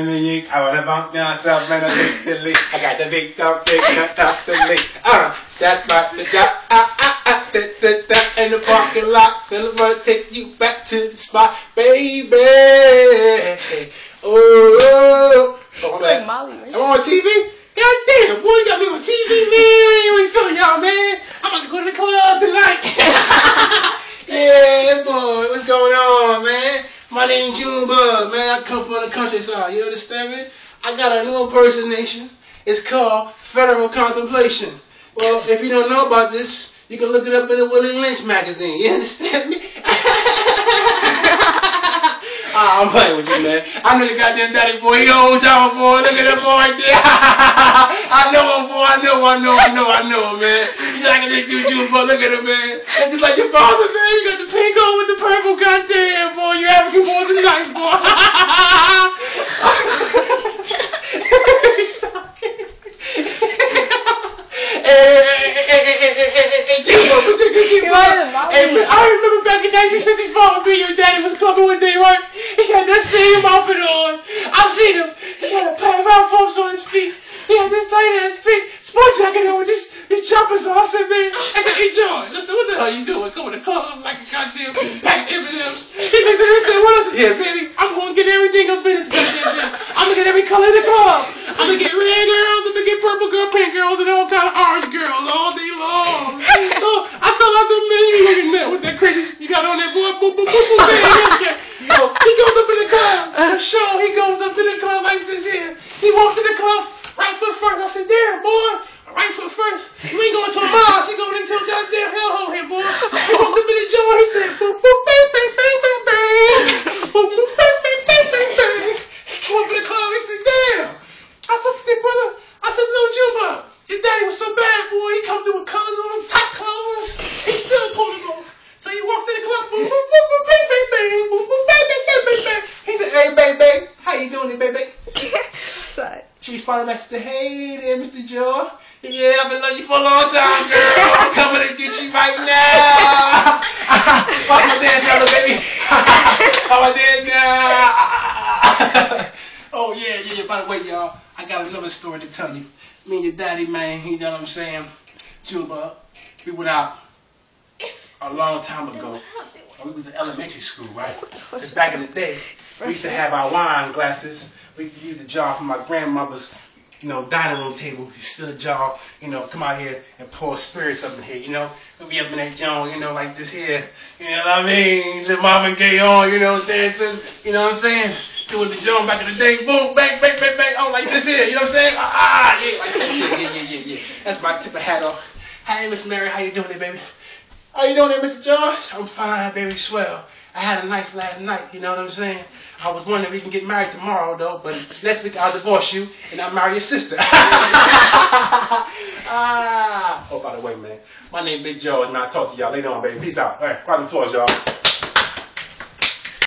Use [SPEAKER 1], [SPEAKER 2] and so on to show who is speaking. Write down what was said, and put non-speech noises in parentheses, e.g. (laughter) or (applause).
[SPEAKER 1] In the yeek, I wanna bump south, man, I take the leak. I got the big dog, big off the leak. Uh, that's my, the dot, ah, ah, ah, da, da, da, in the parking lot. Then I'm gonna take you back to the spot, baby. Oh, oh, oh,
[SPEAKER 2] Like Molly?
[SPEAKER 1] I'm on TV? God damn, boy, you got me on TV, man. You ain't feeling y'all, man. I'm about to go to the club tonight. (laughs) yeah, boy, what's going on, My name's Junebug, man. I come from the countryside. You understand me? I got a new impersonation. It's called Federal Contemplation. Well, if you don't know about this, you can look it up in the Willie Lynch magazine. You understand me? (laughs) ah, I'm playing with you, man. I know your goddamn daddy boy. He old time boy. Look at that boy right there. (laughs) I know him, boy. I know, I know, I know, I know, man back this juju, boy. Look at him, man. That's just like your father, man. You got the pink on with the purple. Goddamn, boy. You African boys are nice, boy. I remember back in 1964 me your daddy was clubbing one day, right? He had that same outfit on. I seen him. He had a pair of on his feet. He had this tight ass pink sport jacket on with this these choppers on. I said, man, I said, hey, George. I said, what the hell you doing? Going to club like a goddamn pack of M&M's. He looked at me and said, what else? Yeah, baby, I'm going to get everything up in this goddamn thing. I'm going to get every color in the club. I'm going to get red girls, I'm going to get purple girl, pink girls, and all kind of orange girls all day long. So I told him, I said, man, you ain't with that crazy you got on that boy, boom, boom, boom, boom, man. Okay. Yo, he goes up in the club. The show, he goes up in the club like this here. He walks in the club, right foot first. I said, damn, boy,
[SPEAKER 2] Side.
[SPEAKER 1] She responded back, said, hey there, Mr. Joe. Yeah, I've been loving you for a long time, girl. I'm coming to get you right now. (laughs) What's my dance, brother, baby? (laughs) How my dance now? (laughs) oh, yeah, yeah, yeah. By the way, y'all, I got another story to tell you. Me and your daddy, man, you know what I'm saying? Juba, we went out a long time ago. We was in elementary school, right? back in the day, we used to have our wine glasses. We to use the jar from my grandmother's, you know, dining room table. You steal a jar, you know, come out here and pour spirits up in here, you know. We'll be up in that joint, you know, like this here. You know what I mean? The Marvin Gaye on, you know, dancing, you know what I'm saying? Doing the joint back in the day, boom, bang, bang, bang, bang, oh, like this here, you know what I'm saying? Ah, ah, yeah, like yeah, yeah, yeah, yeah, yeah. That's my tip of hat off. Hey, Miss Mary, how you doing there, baby? How you doing there, Mr. George? I'm fine, baby, swell. I had a nice last night, you know what I'm saying? I was wondering if we can get married tomorrow, though, but next week I'll divorce you and I'll marry your sister. (laughs) ah. Oh, by the way, man, my name Big Joe, and I'll talk to y'all later on, baby. Peace out. All right, of applause, y'all.